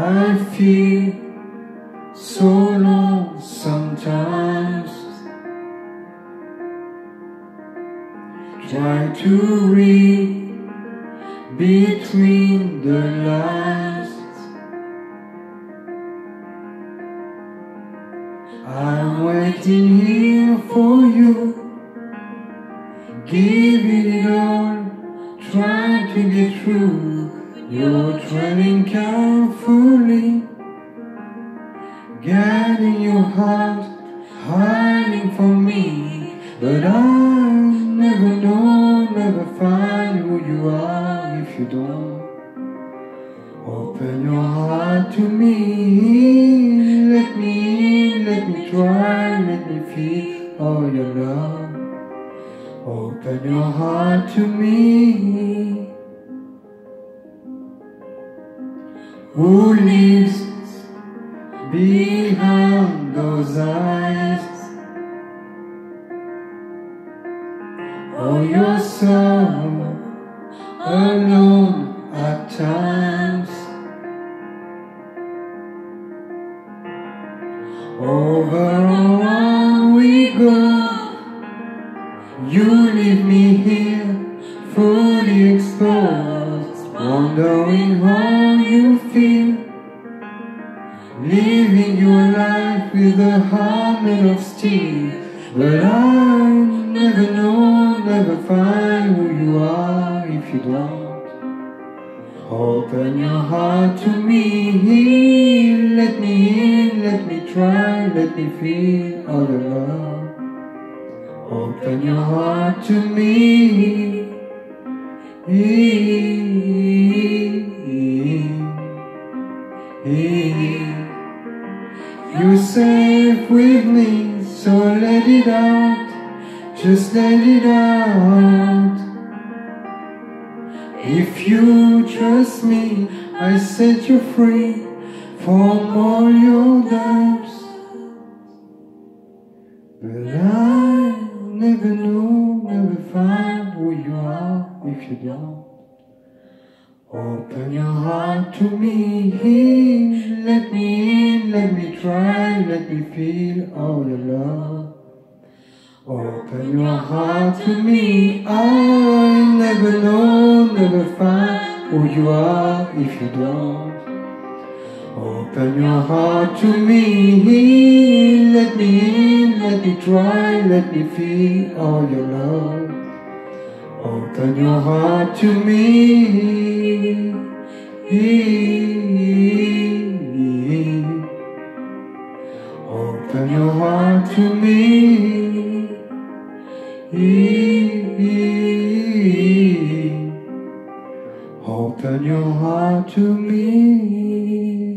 I feel so lost sometimes. Try to read between the lines. I'm waiting here for you, giving it all, trying to get through. You're treading carefully, guiding your heart, hiding from me. But I'll never know, never find who you are if you don't. Open your heart to me, let me in, let me try, let me feel all your love. Open your heart to me. Who lives behind those eyes? Oh, you're so alone at times. Over and on we go. You leave me here, fully exposed, wondering how you feel. Living your life with a made of steel. But I never know, never find who you are if you don't. Open your heart to me, let me in, let me try, let me feel all your love. Open your heart to me. You're safe with me, so let it out, just let it out. If you trust me, I set you free from all your doubts. But I never know, never find who you are if you don't. Open your heart to me, let me in, let me try, let me feel all your love. Open your heart to me, I never know, never find who you are if you don't. Open your heart to me, let me in, let me try, let me feel all your love. Open your heart to me. Open your heart to me. Open your heart to me.